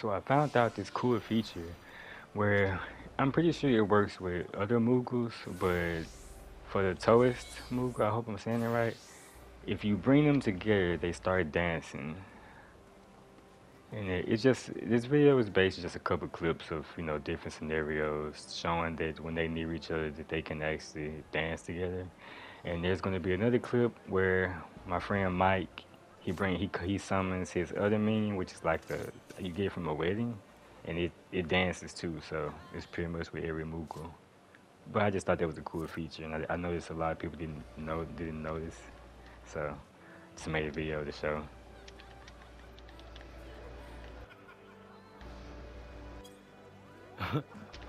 So I found out this cool feature where I'm pretty sure it works with other Moogles, but for the Toast Moogle, I hope I'm saying it right. If you bring them together, they start dancing. And it, it's just this video is basically just a couple clips of you know different scenarios showing that when they near each other that they can actually dance together. And there's going to be another clip where my friend Mike he bring he he summons his other minion, which is like the you get from a wedding, and it it dances too. So it's pretty much with every Moogle. But I just thought that was a cool feature, and I, I noticed a lot of people didn't know didn't notice. So just made a video to show.